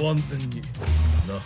ご安全に。な。